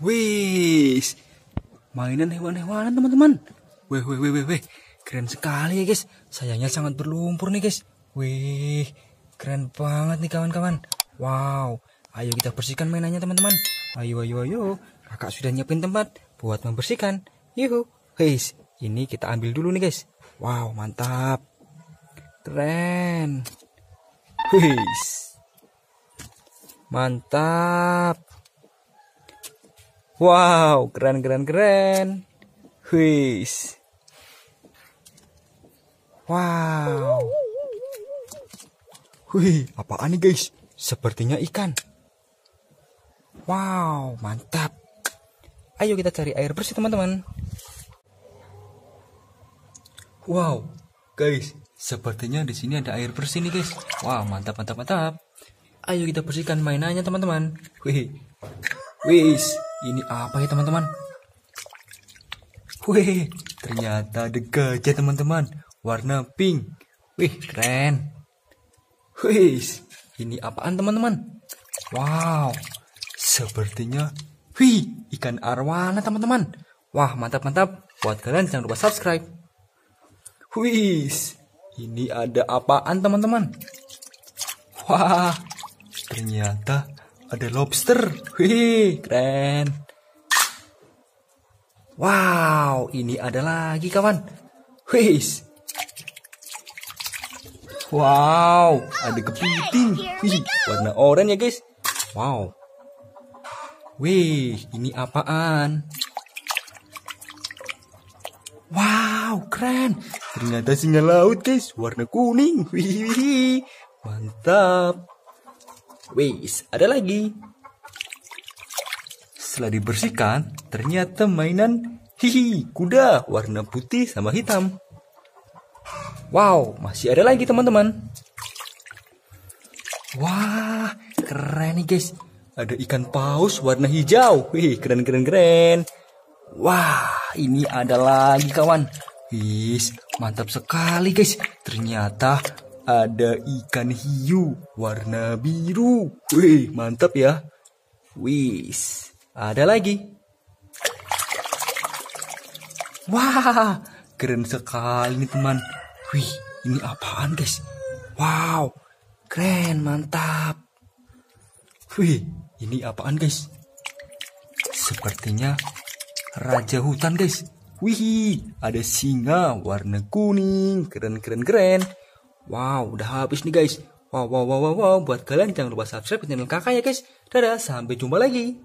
Wih, mainan hewan-hewanan teman-teman. Wih, wih, wih, wih, keren sekali ya guys. Sayangnya sangat berlumpur nih guys. Wih, keren banget nih kawan-kawan. Wow, ayo kita bersihkan mainannya teman-teman. Ayo, ayo, ayo. Kakak sudah nyiapin tempat buat membersihkan. Yuhu, guys, ini kita ambil dulu nih guys. Wow, mantap. Keren. Wih, mantap. Wow, keren keren keren. Wis. Wow. Wih, apaan nih guys? Sepertinya ikan. Wow, mantap. Ayo kita cari air bersih teman-teman. Wow, guys, sepertinya di sini ada air bersih nih guys. Wow, mantap mantap mantap. Ayo kita bersihkan mainannya teman-teman. Wih, wis, ini apa ya teman-teman? Wih, ternyata ada gajah teman-teman. Warna pink. Wih, keren. Wih, ini apaan teman-teman? Wow, sepertinya Wih, ikan arwana teman-teman. Wah, mantap-mantap. Buat kalian jangan lupa subscribe. Wih, ini ada apaan teman-teman? Wah, ternyata ada lobster. Wih, keren. Wow, ini ada lagi kawan. Wih. Wow, ada kepiting. Wih, warna oranye ya guys. Wow. Wih, ini apaan? Wow, keren. Ternyata singa laut guys, warna kuning. Wih, mantap. Wis, ada lagi. Setelah dibersihkan, ternyata mainan hihi kuda warna putih sama hitam. Wow, masih ada lagi teman-teman. Wah, keren nih guys. Ada ikan paus warna hijau. Wih, keren keren keren. Wah, ini ada lagi kawan. Wis, mantap sekali guys. Ternyata ada ikan hiu warna biru. Wih, mantap ya. Wis, ada lagi. Wah, keren sekali nih teman. Wih, ini apaan guys? Wow, keren, mantap. Wih, ini apaan guys? Sepertinya raja hutan guys. Wih, ada singa warna kuning. Keren, keren, keren. Wow, udah habis nih guys. Wow, wow, wow, wow, wow. Buat kalian jangan lupa subscribe channel kakak ya guys. Dadah, sampai jumpa lagi.